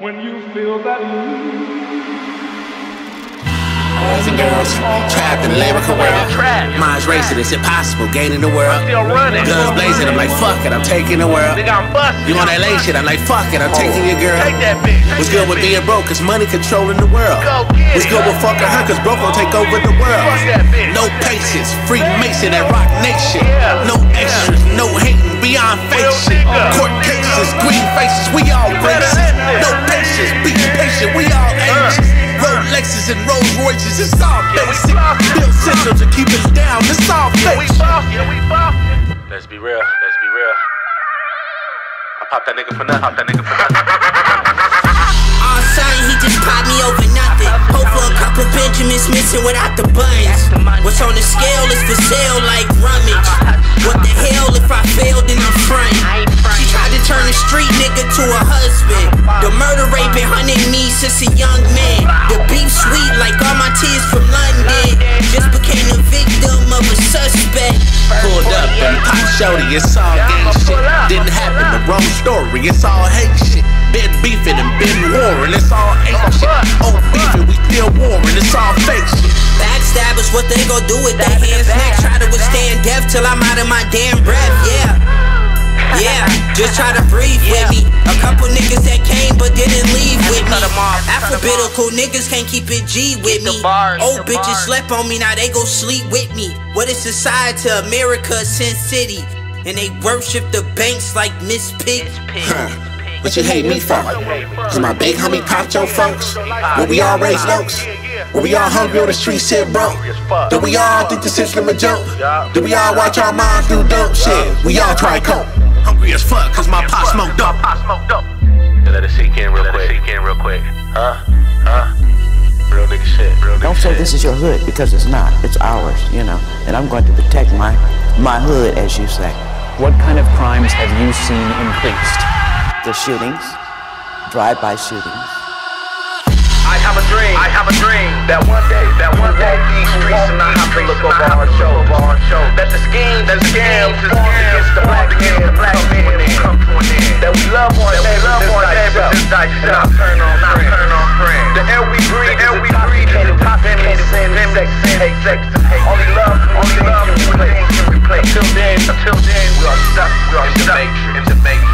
When you feel that Boys and girls, trapped in the lyrical world. Minds racing, it's impossible gaining the world. Still running. Guns blazing, I'm like, fuck it, I'm taking the world. You on that late shit, I'm like, fuck it, I'm taking your girl. Take that bitch. Take What's good with being broke? Cause money controlling the world. What's good with fucking her? Cause broke gon' take over the world. Fuck that bitch. No patience, free Mason at Roc Nation. No extras, no hating, beyond facial. nigga. Court cases, green faces, we all it's all Yeah, we basic. flossing. Build systems to keep us down, it's all fake. Yeah, we bossing. Let's be real. Let's be real. I popped that nigga for nothing. Pop that nigga for nothing. All sudden, he just popped me over nothing. Hope for a couple Benjamins missing without the buns. What's on the scale is for sale like rummage. What the hell if I fail, then I'm front. She tried to turn a street nigga to a husband. The murder rate been hunting me since a young it's all gang shit. Didn't happen, the wrong story, it's all hate shit. Been beefing and been warring, it's all hate shit. Oh, beefing, we still warring, it's all fake shit. Backstabbers, what they gon' do with their hands next? Try to withstand death till I'm out of my damn breath, yeah. Yeah, just try to breathe with me. A couple niggas that came but didn't leave with me. cut 'em off, cut 'em Alphabetical niggas can't keep it G with me. Old the bitches slept on me, now they go sleep with me. What is society to America, Sin City? And they worship the banks like Miss Pig. What you hate me for? Cause my big homie popped your folks? Where we all raised notes? Where we all hungry on the street, sit broke? Do we all think the system a joke? Do we all watch our moms do dope shit? We all try coke. Hungry as fuck cause my pot smoked dope. I smoked up. Yeah, let it sink in real quick. Sink in real quick. Huh? Huh? Real nigga shit. Real nigga Don't say shit. this is your hood because it's not. It's ours, you know. And I'm going to protect my my hood, as you say. What kind of crimes have you seen increased? The shootings, drive-by shootings. I have a dream. I have a dream that one day, that one day these streets and I have to look over our show, our show. That the schemes, that the scams, the scams, the black men, the black men come to damn, we are stuck, we are in stuck the in the matrix.